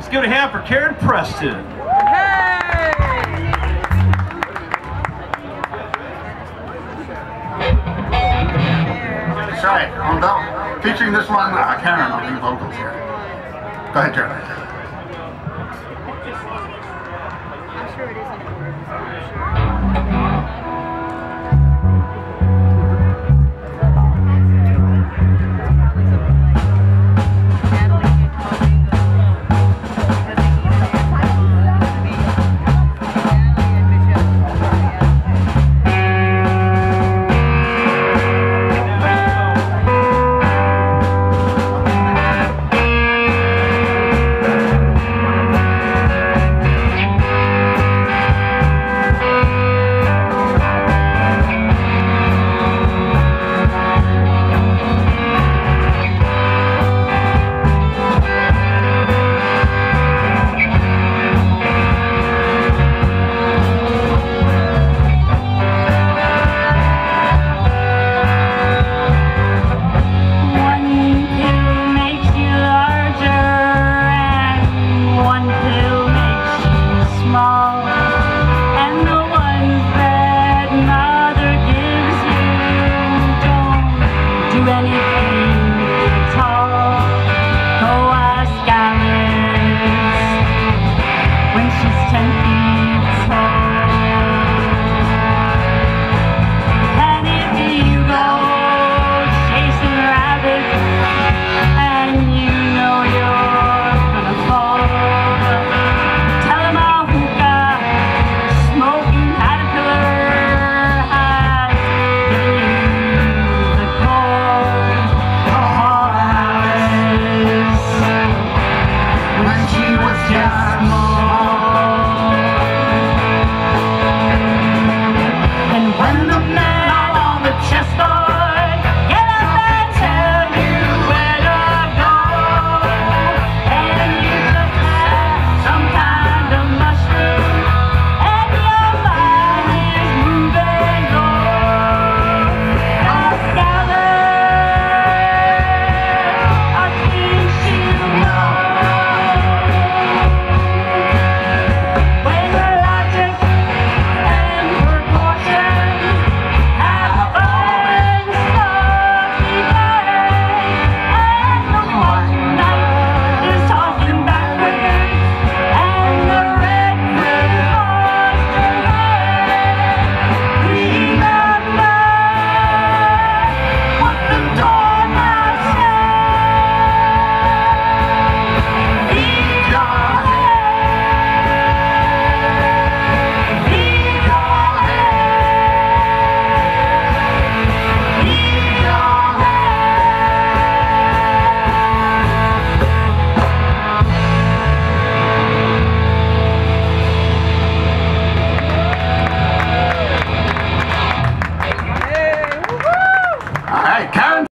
Let's give it a hand for Karen Preston. That's right. On the, featuring this one, uh, Karen on the vocals here. Go ahead, Jeremy.